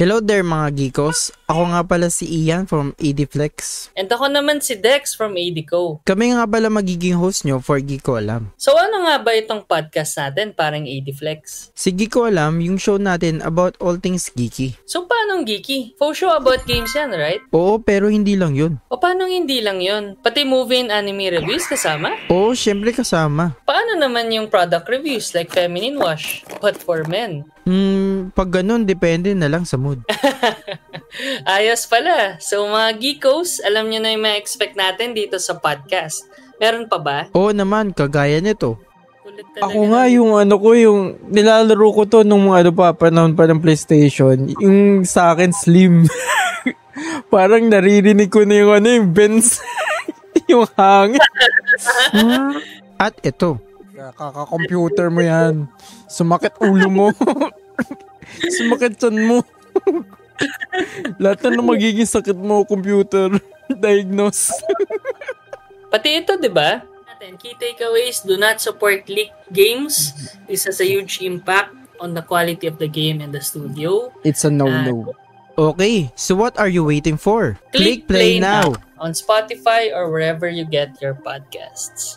Hello there mga geekos. Ako nga pala si Ian from ADFlex. And ako naman si Dex from ADCO. Kami nga pala magiging host nyo for Geeko Alam. So ano nga ba itong podcast natin parang ADFlex? Si Geeko Alam, yung show natin about all things geeky. So paano geeky? Full show about games yan, right? Oo, pero hindi lang yun. O paano hindi lang yon? Pati movie and anime reviews kasama? Oo, syempre kasama. Naman yung product reviews like feminine wash, but for men? Hmm, pag ganun, depende na lang sa mood. Ayos pala. So mga geekos, alam nyo na yung mga expect natin dito sa podcast. Meron pa ba? Oo naman, kagaya nito. Ako nga yung ano ko, yung nilalaro ko to nung mga ano pa, panahon pa ng PlayStation. Yung sa akin slim. Parang naririnig ko na yung ano yung Benz. yung hangin. At ito, Kaka-computer mo yan. Sumakit ulo mo. Sumakit chan mo. Lahat na ng magiging sakit mo, computer. Diagnose. Pati ito, di ba? Key takeaways, do not support leaked games. This has a huge impact on the quality of the game and the studio. It's a no-no. okay, so what are you waiting for? on Spotify or wherever you get your podcasts.